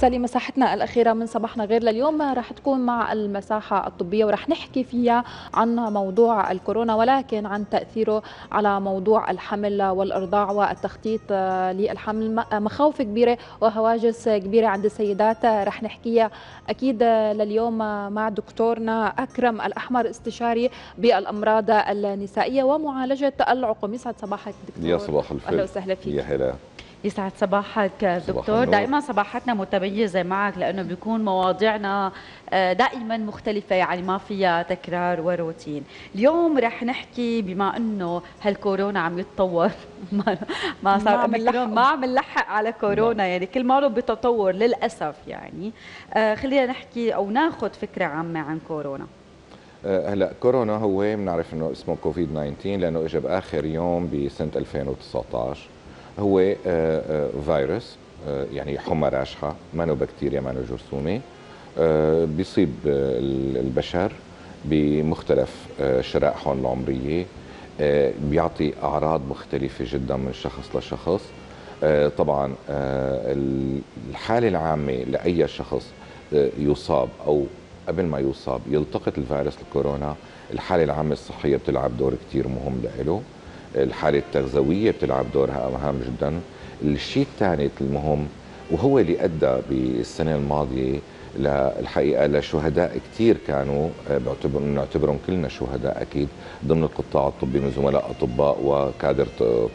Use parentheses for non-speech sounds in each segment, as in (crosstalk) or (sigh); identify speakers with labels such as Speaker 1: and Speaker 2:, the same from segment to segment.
Speaker 1: سالي مساحتنا الأخيرة من صباحنا غير لليوم. رح تكون مع المساحة الطبية ورح نحكي فيها عن موضوع الكورونا ولكن عن تأثيره على موضوع الحمل والإرضاع والتخطيط للحمل. مخاوف كبيرة وهواجس كبيرة عند السيدات رح نحكيها أكيد لليوم مع دكتورنا أكرم الأحمر استشاري بالأمراض النسائية ومعالجة العقم يسعد صباحك
Speaker 2: دكتور. يا صباح الفل.
Speaker 1: أهلا وسهلا فيك.
Speaker 2: يا هلا.
Speaker 3: يسعد صباحك دكتور. دائما صباحاتنا متميزة معك لأنه بيكون مواضيعنا دائما مختلفة يعني ما فيها تكرار وروتين. اليوم رح نحكي بما أنه هالكورونا عم يتطور. (laughs) ما, ما صار
Speaker 1: عم نلحق.
Speaker 3: ما عم نلحق على كورونا يعني. كل ما بتطور للأسف يعني. خلينا نحكي أو ناخذ فكرة عامة عن كورونا.
Speaker 2: هلا كورونا هو بنعرف إنه اسمه كوفيد 19 لأنه اجى بآخر يوم بسنة 2019 هو فيروس يعني حمى راشحه ما بكتيريا ما جرثومه بيصيب البشر بمختلف شرائحهم العمرية بيعطي أعراض مختلفة جدا من شخص لشخص. طبعا الحالة العامة لأي شخص يصاب أو قبل ما يصاب يلتقط الفيروس الكورونا الحالة العامة الصحية بتلعب دور كثير مهم له الحالة التغذوية بتلعب دورها مهم جدا. الشيء الثاني المهم وهو اللي أدى بالسنة الماضية الحقيقة لشهداء كثير كانوا بعتبر نعتبرهم كلنا شهداء أكيد ضمن القطاع الطبي من زملاء أطباء وكادر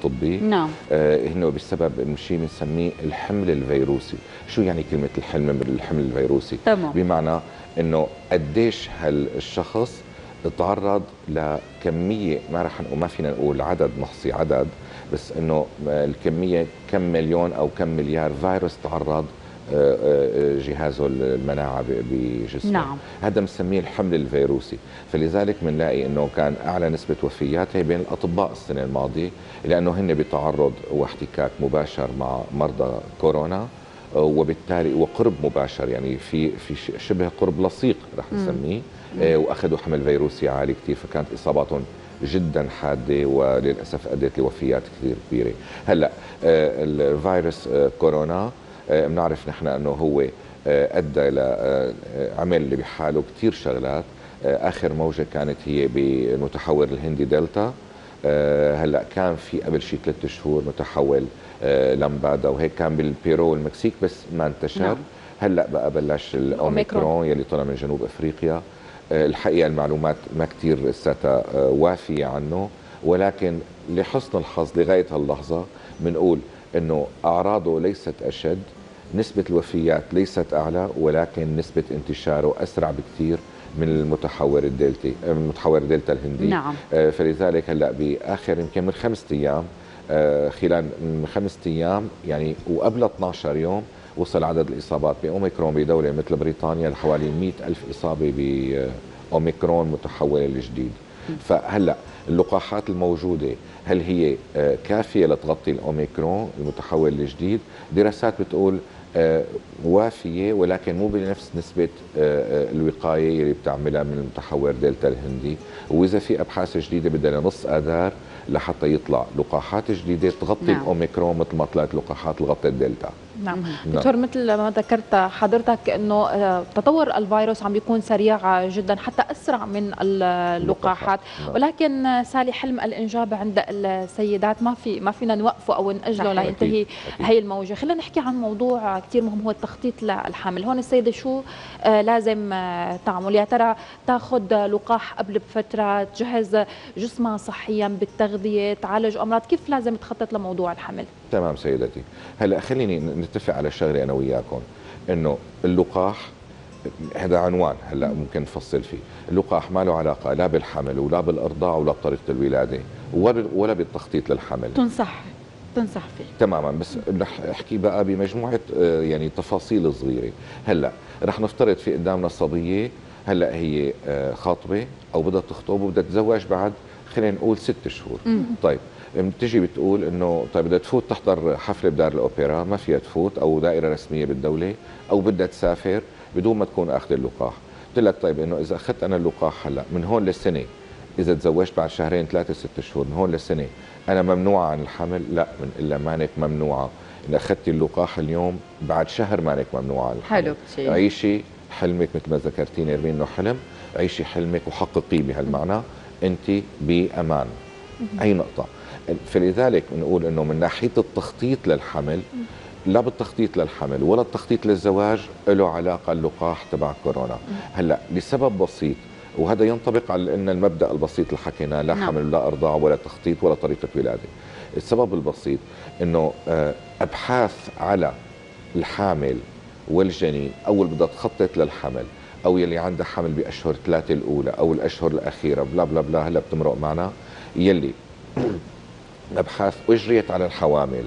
Speaker 2: طبي.
Speaker 3: نعم.
Speaker 2: آه هن بسبب شيء بنسميه الحمل الفيروسي. شو يعني كلمة الحمل الحمل الفيروسي؟
Speaker 3: تمام.
Speaker 2: بمعنى إنه قديش هالشخص تعرض لكمية ما رح نقول ما فينا نقول عدد نحصي عدد بس إنه الكمية كم مليون أو كم مليار فيروس تعرض جهازه المناعة بجسمه.
Speaker 3: نعم.
Speaker 2: هذا بنسميه الحمل الفيروسي. فلذلك بنلاقي إنه كان أعلى نسبة وفيات هي بين الأطباء السنة الماضية لأنه هن بتعرض واحتكاك مباشر مع مرضى كورونا وبالتالي وقرب مباشر يعني في في شبه قرب لصيق رح نسميه. وأخذوا حمل فيروسي عالي كثير فكانت إصاباتهم جدا حادة وللأسف أدت لوفيات كثير كبيرة. هلأ الفيروس كورونا بنعرف نحن إنه هو أدى إلى عمل بحاله كثير شغلات. آخر موجة كانت هي بالمتحور الهندي دلتا. هلأ كان في قبل شيء ثلاث شهور متحول لامبدا وهيك كان بالبيرو والمكسيك بس ما انتشر.
Speaker 1: نعم.
Speaker 2: هلأ بقى بلش الأوميكرون يلي طلع من جنوب أفريقيا. الحقيقة المعلومات ما كثير لساتها وافيه عنه ولكن لحسن الحظ لغاية هاللحظه بنقول إنه أعراضه ليست أشد نسبة الوفيات ليست أعلى ولكن نسبة انتشاره أسرع بكثير من المتحور الدلتا المتحور دلتا الهندي
Speaker 3: نعم.
Speaker 2: فلذلك هلأ بآخر يمكن من خمسة أيام خلال من خمسة أيام يعني وقبل 12 يوم وصل عدد الإصابات بأوميكرون بدولة مثل بريطانيا لحوالي 100 ألف إصابة بأوميكرون متحول الجديد فهلأ اللقاحات الموجودة هل هي كافية لتغطي الأوميكرون المتحول الجديد دراسات بتقول وافية ولكن مو بنفس نسبة الوقاية اللي بتعملها من المتحور دلتا الهندي. وإذا في أبحاث جديدة بدنا نص آذار لحتى يطلع لقاحات جديدة تغطي
Speaker 3: نعم.
Speaker 2: الأوميكرون مثل ما طلعت لقاحات الغطت الدلتا.
Speaker 1: نعم. دكتور مثل ما ذكرت حضرتك إنه تطور الفيروس عم بيكون سريع جدا حتى أسرع من اللقاحات.
Speaker 2: نعم.
Speaker 1: ولكن سالي حلم الإنجاب عند السيدات ما في ما فينا نوقفه أو
Speaker 3: نأجله.
Speaker 1: لينتهي. هي الموجة. خلينا نحكي عن موضوع كثير مهم هو التخطيط للحمل هون السيدة شو آه، لازم آه، تعمل؟ يا ترى تاخذ لقاح قبل بفترة تجهز جسمها صحيا بالتغذية تعالج أمراض؟ كيف لازم تخطط لموضوع الحمل؟
Speaker 2: تمام سيدتي. هلا خليني نتفق على شغله أنا وياكم إنه اللقاح هذا عنوان هلأ ممكن نفصل فيه. اللقاح ما له علاقة لا بالحمل ولا بالأرضاع ولا بطريقة الولادة ولا ولا بالتخطيط للحمل.
Speaker 3: تنصح تنصح فيه.
Speaker 2: تماما بس رح أحكي بقى بمجموعة آه، يعني تفاصيل صغيرة. هلأ رح نفترض في قدامنا صبية هلأ هي آه، خاطبة أو بدها تخطب وبدها تتزوج بعد خلينا نقول ست شهور. طيب بتجي بتقول إنه طيب بدها تفوت تحضر حفلة بدار الأوبرا ما فيها تفوت أو دائرة رسمية بالدولة أو بدها تسافر بدون ما تكون أخذ اللقاح. قلت لك طيب إنه إذا أخذت أنا اللقاح هلأ من هون للسنة. إذا تزوجت بعد شهرين ثلاثة ست شهور من هون للسنة. أنا ممنوعه عن الحمل؟ لأ من إلا مانك ممنوعة. ان أخذتي اللقاح اليوم بعد شهر مانك ممنوعة الحمل.
Speaker 3: حلو كثير
Speaker 2: عيشي حلمك مثل ما ذكرتي نرمين إنه حلم. عيشي حلمك وحققيه بهالمعنى. انت بأمان. أي نقطة؟ فلذلك بنقول إنه من ناحية التخطيط للحمل لا بالتخطيط للحمل ولا التخطيط للزواج له علاقة اللقاح تبع كورونا. هلأ لسبب بسيط وهذا ينطبق على إن المبدأ البسيط اللي حكيناه لا نعم. حمل لا إرضاع ولا تخطيط ولا طريقة ولادة. السبب البسيط إنه آه، أبحاث على الحامل والجنين أو اللي بدها تخطط للحمل أو يلي عندها حمل بأشهر ثلاثة الأولى أو الأشهر الأخيرة بلا بلا بلا هلأ بتمرق معنا. يلي ابحاث أجريت على الحوامل.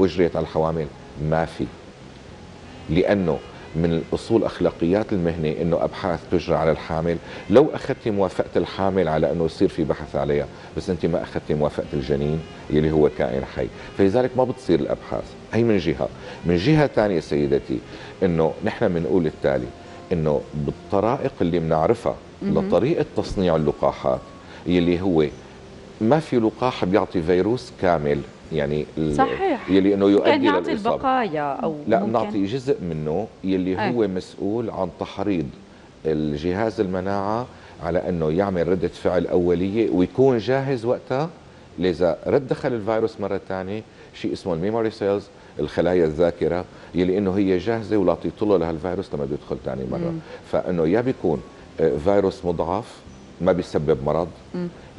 Speaker 2: أجريت على الحوامل. ما في. لأنه من الأصول أخلاقيات المهنة إنه أبحاث تجرى على الحامل. لو اخذت موافقة الحامل على إنه يصير في بحث عليها بس انت ما اخذت موافقة الجنين يلي هو كائن حي. فلذلك ما بتصير الأبحاث. هي من جهة. من جهة ثانية سيدتي إنه نحن بنقول التالي إنه بالطرائق اللي بنعرفها لطريقة تصنيع اللقاحات يلي هو ما في لقاح بيعطي فيروس كامل؟ يعني
Speaker 3: صحيح.
Speaker 2: يلي إنه يؤدي
Speaker 3: ممكن نعطي البقايا أو
Speaker 2: لا
Speaker 3: ممكن.
Speaker 2: نعطي جزء منه يلي هو أي. مسؤول عن تحريض الجهاز المناعة على إنه يعمل ردة فعل أولية ويكون جاهز وقتها. إذا رد دخل الفيروس مرة ثانية شيء اسمه ال memory cells الخلايا الذاكرة يلي إنه هي جاهزة ولا تطلع لها الفيروس لما يدخل ثاني مرة. مم. فإنه يا بيكون آه، فيروس مضاعف ما بيسبب مرض.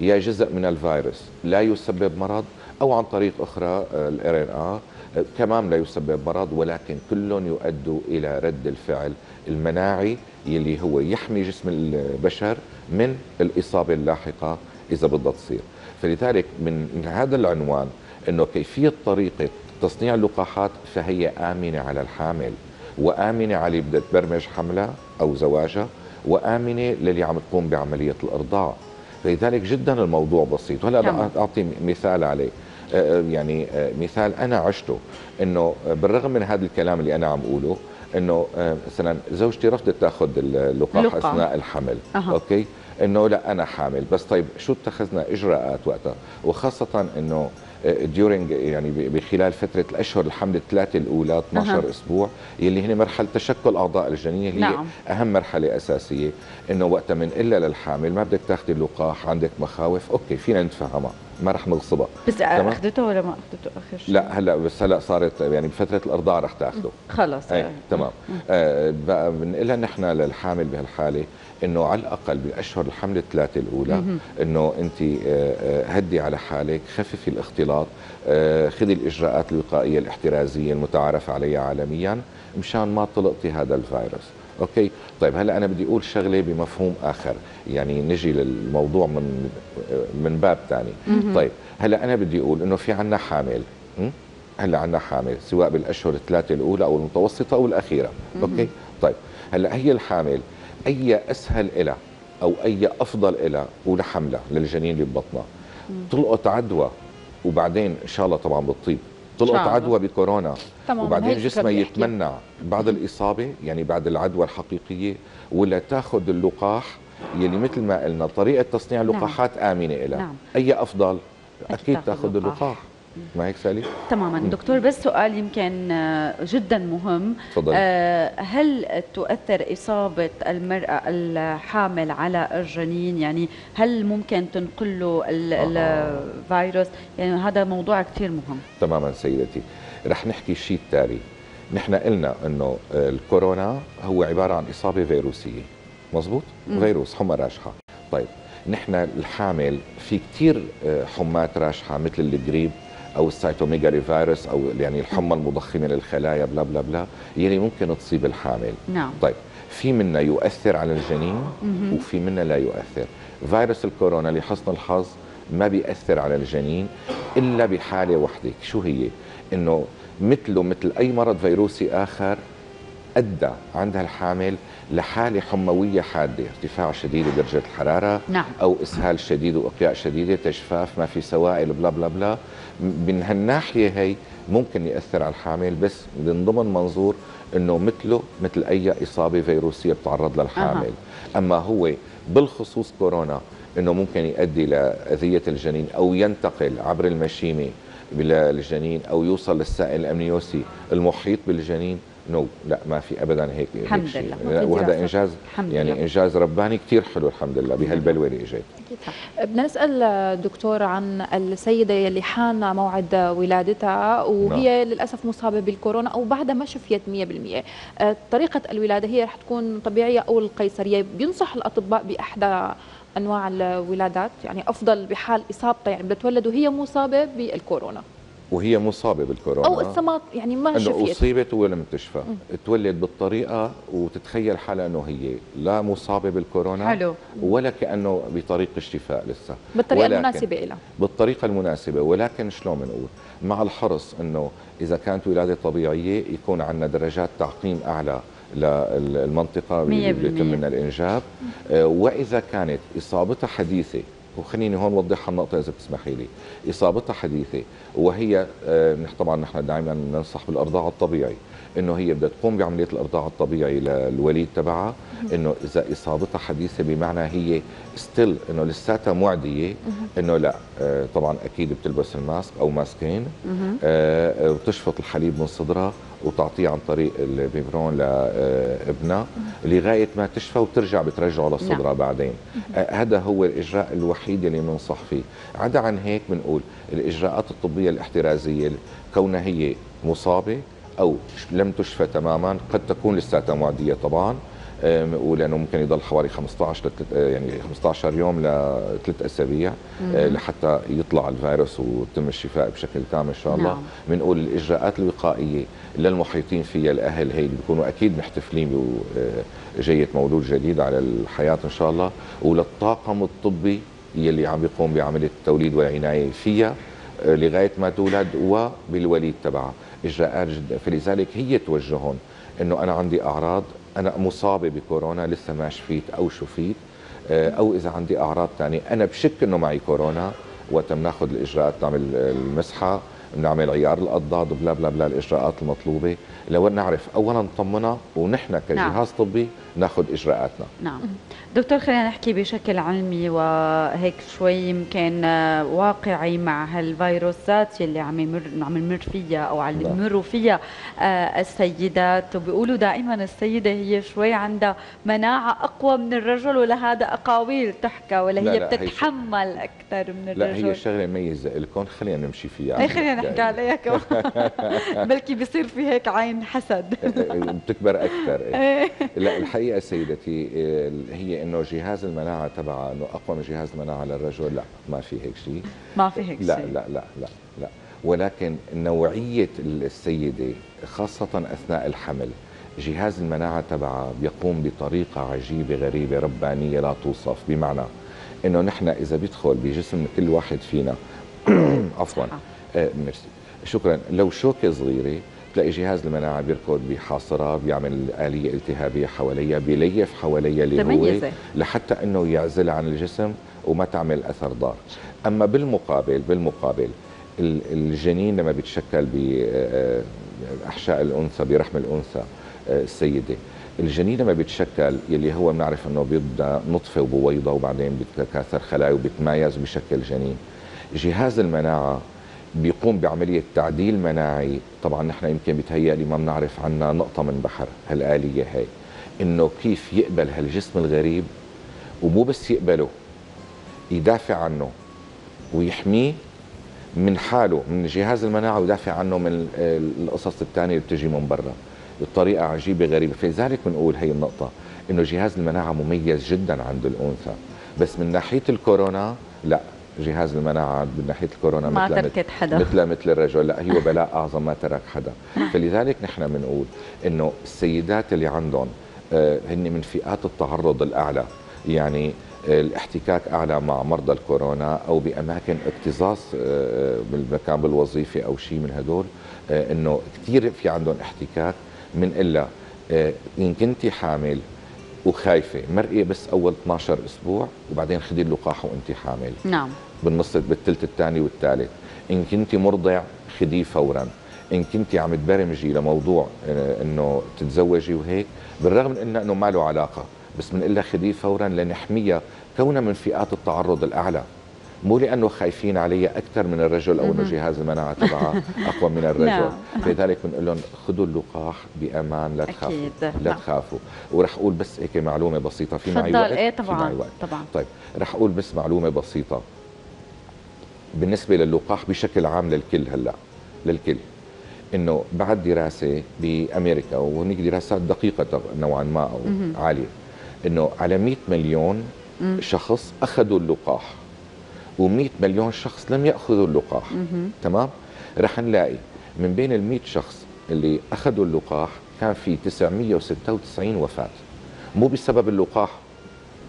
Speaker 2: يا جزء من الفيروس. لا يسبب مرض أو عن طريق أخرى ال RNA كمان لا يسبب مرض ولكن كلهم يؤدوا إلى رد الفعل المناعي يلي هو يحمي جسم البشر من الإصابة اللاحقة إذا بدها تصير. فلذلك من هذا العنوان إنه كيفية طريقة تصنيع اللقاحات فهي آمنة على الحامل وآمنة على اللي بدها تبرمج حملها أو زواجها وآمنة للي عم تقوم بعملية الأرضاع. فلذلك جدا الموضوع بسيط. وهلأ أعطي مثال عليه. يعني مثال أنا عشته إنه بالرغم من هذا الكلام اللي أنا عم أقوله إنه مثلا زوجتي رفضت تأخذ اللقاح أثناء الحمل. أه. okay؟ إنه لأ أنا حامل. بس طيب شو اتخذنا إجراءات وقتها؟ وخاصة إنه during يعني بخلال فترة الأشهر الحمل الثلاثة الأولى 12 أه. أسبوع يلي هي مرحلة تشكل أعضاء الجنين اللي نعم. هي أهم مرحلة أساسية إنه وقتها منقول للحامل ما بدك تاخذي اللقاح عندك مخاوف okay فينا نتفهمها ما رح نغصبها
Speaker 3: بس أخذته ولا ما أخذته اخر شيء؟
Speaker 2: لا هلأ بس هلأ صارت يعني بفترة الارضاع رح تأخذه.
Speaker 3: خلص
Speaker 2: إيه تمام. آه بقى بنقلها نحن للحامل بهالحالة إنه على الأقل بأشهر الحمل الثلاثة الأولى إنه أنت آه، آه، هدي على حالك خففي الاختلاط آه، خذي الإجراءات الوقائية الاحترازية المتعارف عليها عالميا مشان ما تلقطي هذا الفيروس. أوكي؟ طيب هلا أنا بدي أقول شغلة بمفهوم آخر. يعني نجي للموضوع من من باب ثاني طيب هلا أنا بدي أقول إنه في عنا حامل. هلا عنا حامل سواء بالأشهر الثلاثة الأولى أو المتوسطة أو الأخيرة. أوكي؟ طيب هلا هي الحامل أي أسهل لها أو أي أفضل لها ولحملها للجنين اللي ببطنها. تلقط عدوى وبعدين إن شاء الله طبعا بتطيب. تلقط عدوى بكورونا. تمام وبعدين جسمها يتمنع بعد الإصابة يعني بعد العدوى الحقيقية ولا تاخذ اللقاح يلي مثل ما قلنا طريقة تصنيع نعم. آمنة لها نعم. أي أفضل؟ أكيد تاخذ اللقاح. ما هيك سالي؟
Speaker 3: تماما. دكتور بس سؤال يمكن آه، جدا مهم.
Speaker 2: تفضل.
Speaker 3: آه، هل تؤثر إصابة المرأة الحامل على الجنين؟ يعني هل ممكن تنقل له الفيروس يعني هذا موضوع كثير مهم.
Speaker 2: تماما سيدتي. رح نحكي الشيء التالي. نحن قلنا إنه الكورونا هو عبارة عن إصابة فيروسية. مزبوط؟ م. فيروس حمى راشحة. طيب نحن الحامل في كثير آه، حمات راشحة مثل الجريب. أو السايتوميجالي فيروس أو يعني الحمى المضخمة للخلايا بلا بلا بلا يلي ممكن تصيب الحامل.
Speaker 3: نعم.
Speaker 2: طيب في منا يؤثر على الجنين وفي منا لا يؤثر. فيروس الكورونا لحسن الحظ ما بيأثر على الجنين إلا بحالة وحدة. شو هي؟ إنه مثله مثل أي مرض فيروسي آخر أدى عندها الحامل لحالة حموية حادة ارتفاع شديد بدرجة الحرارة
Speaker 3: نعم.
Speaker 2: أو إسهال شديد واقياء شديده تجفاف ما في سوائل بلا بلا بلا من هالناحية هي ممكن يأثر على الحامل بس من ضمن منظور إنه مثله مثل أي إصابة فيروسية بتعرض للحامل أه. أما هو بالخصوص كورونا إنه ممكن يؤدي لأذية الجنين أو ينتقل عبر المشيمة بالجنين أو يوصل للسائل الأمنيوسي المحيط بالجنين نو لا ما في ابدا هيك
Speaker 3: الحمد لله
Speaker 2: وهذا إنجاز يعني لله. إنجاز رباني كثير حلو الحمد لله بهالبلوه اللي اجت
Speaker 1: بدنا نسأل دكتور عن السيدة يلي حان موعد ولادتها وهي نعم. للأسف مصابة بالكورونا أو بعدها ما شفيت 100% طريقة الولادة هي رح تكون طبيعية أو القيصرية؟ بينصح الأطباء بأحدى أنواع الولادات؟ يعني أفضل بحال إصابتها يعني بدها تولد وهي مصابة بالكورونا.
Speaker 2: وهي مصابة بالكورونا.
Speaker 1: أو السماط يعني ما شفيت.
Speaker 2: أصيبت ولم تشفى. تولد بالطريقة وتتخيل حالها إنه هي لا مصابة بالكورونا
Speaker 3: حلو.
Speaker 2: ولا كأنه بطريق الشفاء لسه.
Speaker 1: بالطريقة المناسبة لها
Speaker 2: بالطريقة المناسبة. ولكن شلون بنقول؟ مع الحرص إنه إذا كانت ولادة طبيعية يكون عندنا درجات تعقيم أعلى للمنطقة اللي بيتم منها الإنجاب. آه، وإذا كانت إصابتها حديثة وخليني هون اوضح النقطة إذا بتسمحي لي. إصابتها حديثة وهي آه، طبعا نحن دائما ننصح بالأرضاع الطبيعي إنه هي بدها تقوم بعملية الأرضاع الطبيعي للوليد تبعها إنه إذا إصابتها حديثة بمعنى هي still إنه لساتها معدية إنه لا آه، طبعا أكيد بتلبس ال mask أو ماسكين آه، وتشفط الحليب من صدرها. وتعطيه عن طريق البيبرون لابنها لغاية ما تشفى وترجع بترجعه لصدرها نعم. بعدين. هذا هو الإجراء الوحيد اللي بننصح فيه. عدا عن هيك بنقول الإجراءات الطبية الاحترازية كونها هي مصابة أو لم تشفى تماما قد تكون لساتها معدية طبعا. ولأنه ممكن يضل حوالي 15 يعني 15 يوم لثلاث أسابيع آه، لحتى يطلع الفيروس ويتم الشفاء بشكل تام إن شاء الله. بنقول نعم. الإجراءات الوقائية للمحيطين فيها الأهل هي اللي بيكونوا أكيد محتفلين بجيه مولود جديد على الحياة إن شاء الله. وللطاقم الطبي يلي عم بيقوم بعملية التوليد والعنايه فيها آه، لغاية ما تولد وبالوليد تبعها. إجراءات جدا فلذلك هي توجههم إنه أنا عندي أعراض أنا مصابه بكورونا لسه ما شفيت أو شفيت. آه، أو إذا عندي أعراض ثانية أنا بشك إنه معي كورونا. وقت بناخذ الإجراءات نعمل المسحة بنعمل عيار الأضداد بلا بلا بلا الإجراءات المطلوبة. لو نعرف اولا نطمنها ونحن كجهاز نعم. طبي ناخذ إجراءاتنا.
Speaker 3: نعم. دكتور خلينا نحكي بشكل علمي وهيك شوي يمكن واقعي مع هالفيروسات اللي عم يمر عم نمر فيها أو عم نعم. يمروا فيها آه، السيدات وبيقولوا دائما السيدة هي شوي عندها مناعة أقوى من الرجل ولهذا أقاويل تحكى ولا هي لا بتتحمل هي أكثر من الرجل
Speaker 2: لا هي شغلة مميزة لكم خلينا نمشي فيها.
Speaker 3: اي خلينا نحكي عليها كمان. (laughs) بلكي بيصير في هيك عين حسد.
Speaker 2: بتكبر أكثر. إيه. لا الحقيقة سيدتي هي إنه جهاز المناعة تبعها إنه أقوى من جهاز المناعة للرجل. لا ما في هيك شيء.
Speaker 3: ما في هيك
Speaker 2: شيء. لا لا لا لا. لا ولكن نوعية السيدة خاصة أثناء الحمل جهاز المناعة تبعها بيقوم بطريقة عجيبة غريبة ربانية لا توصف بمعنى إنه نحن إذا بيدخل بجسم كل واحد فينا. (clears throat) عفوا. آه ميرسي. شكرا. لو شوكة صغيرة بتلاقي جهاز المناعه بيركض بيحاصرها بيعمل آلية التهابية حواليها بيليف حواليها اللي هو لحتى إنه يعزلها عن الجسم وما تعمل أثر ضار. أما بالمقابل بالمقابل الجنين لما بيتشكل باحشاء آه، الأنثى برحم الأنثى آه، السيدة الجنين لما بيتشكل يلي هو بنعرف إنه بيبدأ نطفه وبويضة وبعدين بيتكاثر خلايا وبيتمايز وبيشكل جنين. جهاز المناعة بيقوم بعملية تعديل مناعي. طبعا نحن يمكن بتهيألي ما بنعرف عنها نقطة من بحر هالآلية هاي إنه كيف يقبل هالجسم الغريب ومو بس يقبله يدافع عنه ويحميه من حاله من جهاز المناعة ويدافع عنه من القصص الثانية اللي بتجي من برا. بطريقة عجيبة غريبة. فلذلك بنقول هي النقطة إنه جهاز المناعة مميز جدا عند الأنثى. بس من ناحية الكورونا لا. جهاز المناعة من ناحية الكورونا
Speaker 3: ما مثل تركت حدا.
Speaker 2: مثل مثل الرجل. لا هو بلاء أعظم ما ترك حدا. فلذلك نحن بنقول إنه السيدات اللي عندهم آه، هن من فئات التعرض الأعلى. يعني آه، الاحتكاك أعلى مع مرضى الكورونا أو بأماكن اكتظاظ آه، بالمكان بالوظيفة أو شيء من هدول إنه كثير في عندهم احتكاك من إلا إن كنتي حامل وخايفة. مرقيه بس أول 12 أسبوع وبعدين خذي اللقاح وانت حامل
Speaker 3: نعم.
Speaker 2: بالنص بالثلث الثاني والثالث. إن كنت مرضع خذيه فورا. إن كنت عم تبرمجي لموضوع آه، إنه تتزوجي وهيك بالرغم من إنه انه ما له علاقة بس بنقول لها خذيه فورا لنحميها كونها من فئات التعرض الأعلى. مو لأنه خايفين علي أكثر من الرجل أو إنه جهاز المناعة تبعها أقوى من (laughs) الرجل
Speaker 3: نعم.
Speaker 2: لذلك بنقول لهم خذوا اللقاح بأمان لا تخافوا
Speaker 3: أكيد.
Speaker 2: لا
Speaker 3: نعم.
Speaker 2: تخافوا ورح أقول بس هيك معلومة بسيطة في معي وقت
Speaker 3: إيه
Speaker 2: في معي
Speaker 3: طبعا
Speaker 2: وقت.
Speaker 3: طبعا
Speaker 2: طيب رح أقول بس معلومة بسيطة بالنسبة للقاح بشكل عام للكل هلأ للكل إنه بعد دراسة بأمريكا وهنيك دراسات دقيقة نوعا ما
Speaker 3: أو.
Speaker 2: عالية إنه على 100 مليون. شخص أخذوا اللقاح و100 مليون شخص لم يأخذوا اللقاح.
Speaker 3: مهم.
Speaker 2: تمام؟ رح نلاقي من بين ال 100 شخص اللي أخذوا اللقاح كان في 996 وفاة. مو بسبب اللقاح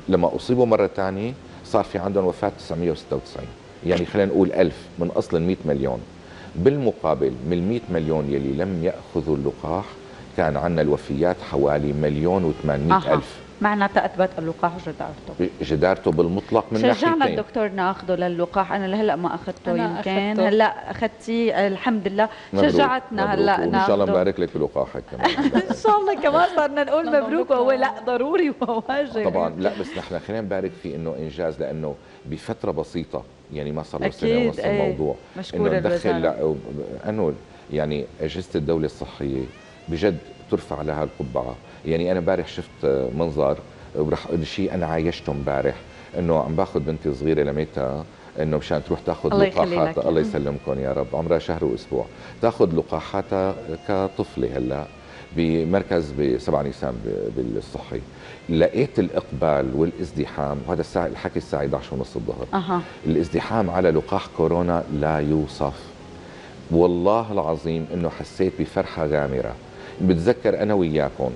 Speaker 2: لما أصيبوا مرة ثانية صار في عندهم وفاة 996 يعني خلينا نقول 1000 من أصل ال 100 مليون. بالمقابل من ال 100 مليون يلي لم يأخذوا اللقاح كان عندنا الوفيات حوالي مليون و800
Speaker 3: أها. معناتها اثبت اللقاح جدارته
Speaker 2: جدارته بالمطلق من
Speaker 3: شجعنا الدكتور ناخذه للقاح أنا لهلأ ما
Speaker 1: أخذته
Speaker 3: يمكن. هلأ أخذتيه الحمد لله
Speaker 2: مبروك.
Speaker 3: شجعتنا
Speaker 2: مبروك.
Speaker 3: هلا
Speaker 2: وإن شاء الله. مبارك لك بلقاحك كمان (laughs)
Speaker 3: إن شاء الله كمان صرنا نقول
Speaker 1: مبروك.
Speaker 3: وهو لا ضروري وواجب
Speaker 2: طبعا لا بس نحن خلينا نبارك فيه إنه إنجاز لأنه بفترة بسيطة يعني ما صار له
Speaker 3: سنة
Speaker 2: ونص
Speaker 3: إيه.
Speaker 2: الموضوع إنه ندخل انه يعني أجهزة الدولة الصحية بجد ترفع لها القبعة يعني أنا امبارح شفت منظر ورح أقول شيء أنا عايشته امبارح إنه عم باخذ بنتي صغيرة لميتها إنه مشان تروح تاخذ لقاحات. الله يسلمكم يا رب عمرها شهر وأسبوع. تاخذ لقاحاتها كطفلة هلأ بمركز بسبع نيسان ب- بالصحي. لقيت الإقبال والازدحام وهذا الساعة الحكي الساعة 11 ونص الظهر.
Speaker 3: أها.
Speaker 2: الازدحام على لقاح كورونا لا يوصف. والله العظيم إنه حسيت بفرحة غامرة. بتذكر أنا وياكم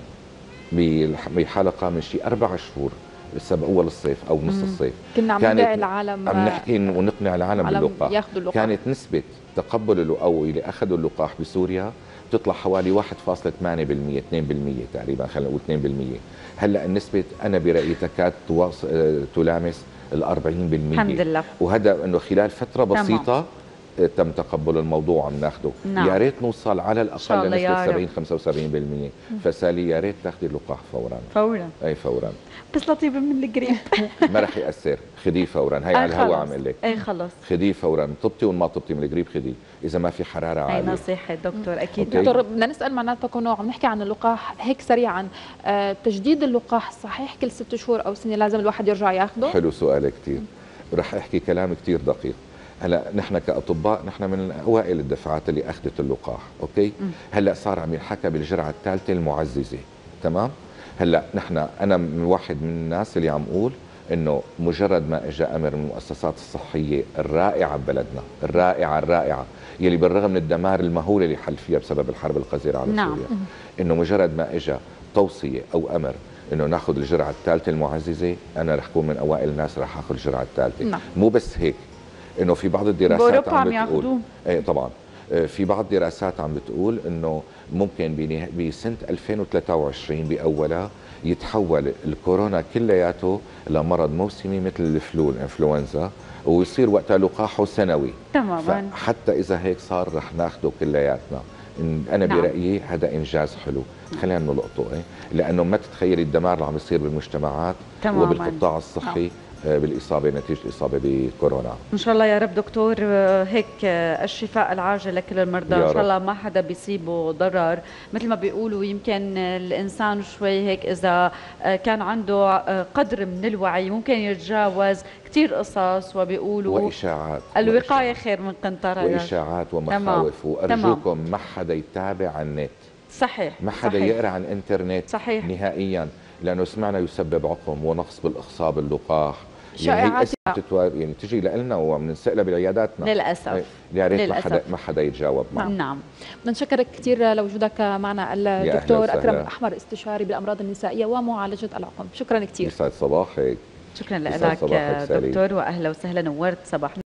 Speaker 2: بحلقه من شي أربع شهور لسه باول الصيف أو نص. الصيف
Speaker 1: كنا عم ندعي العالم
Speaker 2: عم نحكي ونقنع العالم باللقاح
Speaker 1: ياخذوا اللقاح
Speaker 2: كانت نسبة تقبل أو اللي أخذوا اللقاح بسوريا بتطلع حوالي 1.8% 2% تقريبا خلينا نقول 2% هلأ النسبة أنا برأيي تكاد. آه، تلامس ال 40%
Speaker 3: الحمد لله
Speaker 2: وهذا إنه خلال فترة
Speaker 3: تمام.
Speaker 2: تم تقبل الموضوع وعم ناخده.
Speaker 3: نعم.
Speaker 2: يا ريت نوصل على
Speaker 3: الأقل
Speaker 2: لنسبة 70 75% فسالي يا ريت تاخذي اللقاح فورا.
Speaker 3: فورا.
Speaker 2: أي فورا.
Speaker 3: بس لطيفة من القريب. (laughs)
Speaker 2: ما رح يأثر. خديه فورا. هي على الهواء عم أقول لك
Speaker 3: أي خلص.
Speaker 2: خديه فورا. طبتي وما طبتي من القريب خديه. إذا ما في
Speaker 3: حرارة
Speaker 2: عالية.
Speaker 3: نصيحة دكتور أكيد.
Speaker 2: okay.
Speaker 1: دكتور بدنا نسأل معناتها كونه عم نحكي عن اللقاح هيك سريعا. آه، تجديد اللقاح صحيح كل ست شهور أو سنة لازم الواحد يرجع ياخده؟
Speaker 2: حلو سؤال كثير رح أحكي كلام كثير دقيق. هلا نحن كأطباء نحن من أوائل الدفعات اللي أخذت اللقاح
Speaker 3: okay.
Speaker 2: هلا صار عم ينحكى بالجرعة الثالثة المعززة تمام هلا نحن أنا من واحد من الناس اللي عم أقول إنه مجرد ما اجى أمر من المؤسسات الصحية الرائعة ببلدنا الرائعة الرائعة يلي بالرغم من الدمار المهول اللي حل فيها بسبب الحرب القذره على
Speaker 3: نعم.
Speaker 2: سوريا إنه مجرد ما اجى توصية أو أمر إنه ناخذ الجرعة الثالثة المعززة أنا رح كون من أوائل الناس رح آخذ الجرعة الثالثة
Speaker 1: نعم.
Speaker 2: مو بس هيك إنه في بعض الدراسات
Speaker 3: باوروبا عم
Speaker 2: بتقول
Speaker 3: ياخذوه
Speaker 2: إيه طبعا. آه، في بعض الدراسات عم بتقول إنه ممكن بسنة 2023 بأولها يتحول الكورونا كلياته لمرض موسمي مثل الفلو الإنفلونزا ويصير وقتها لقاحه سنوي.
Speaker 3: تماما.
Speaker 2: فحتى إذا هيك صار رح ناخده كلياتنا. أنا
Speaker 3: نعم.
Speaker 2: برأيي هذا إنجاز حلو. خلينا نلقطه إيه؟ لأنه ما تتخيل الدمار اللي عم يصير بالمجتمعات
Speaker 3: تماما.
Speaker 2: وبالقطاع الصحي آه، بالإصابة نتيجة الإصابة بكورونا.
Speaker 3: إن شاء الله يا رب دكتور آه، هيك آه، الشفاء العاجل لكل المرضى. إن شاء. الله ما حدا بيصيبه ضرر. مثل ما بيقولوا يمكن الإنسان شوي هيك إذا آه، كان عنده قدر من الوعي ممكن يتجاوز كثير قصص وبيقولوا
Speaker 2: وإشاعات
Speaker 3: الوقاية خير من قنطرة.
Speaker 2: وإشاعات ومخاوف. وأرجوكم ما حدا يتابع النت.
Speaker 3: صحيح.
Speaker 2: ما حدا
Speaker 3: صحيح.
Speaker 2: يقرأ عن الإنترنت
Speaker 3: صحيح.
Speaker 2: نهائيا لأنه سمعنا يسبب عقم ونقص بالاخصاب اللقاح.
Speaker 1: شائعات.
Speaker 2: يعني هي تتوار يعني تجي لنا وبننسقلها بعياداتنا
Speaker 3: للأسف
Speaker 2: يا ريت ما. حدا ما حدا يتجاوب معنا
Speaker 3: نعم
Speaker 1: بدنا نشكرك كثير لوجودك معنا الدكتور. أكرم الأحمر استشاري بالأمراض النسائية ومعالجة العقم شكرا كثير
Speaker 2: يسعد صباحك
Speaker 3: شكرا لك. دكتور واهلا وسهلا نورت صباحنا